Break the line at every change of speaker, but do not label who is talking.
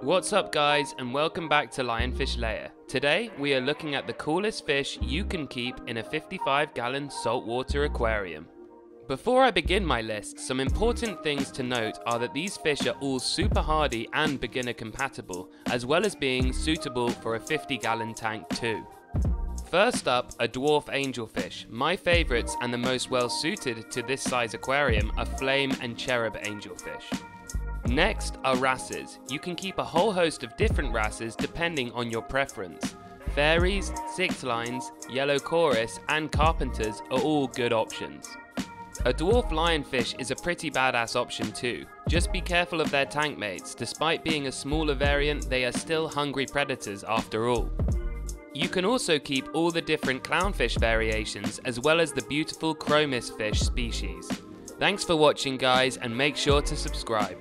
What's up guys and welcome back to Lionfish Lair. Today we are looking at the coolest fish you can keep in a 55 gallon saltwater aquarium. Before I begin my list, some important things to note are that these fish are all super hardy and beginner compatible, as well as being suitable for a 50 gallon tank too. First up, a dwarf angelfish. My favourites and the most well suited to this size aquarium are flame and cherub angelfish. Next are wrasses. You can keep a whole host of different wrasses depending on your preference. Fairies, six lines, yellow coris, and carpenters are all good options. A dwarf lionfish is a pretty badass option too. Just be careful of their tank mates, despite being a smaller variant, they are still hungry predators after all. You can also keep all the different clownfish variations as well as the beautiful chromis fish species. Thanks for watching guys and make sure to subscribe.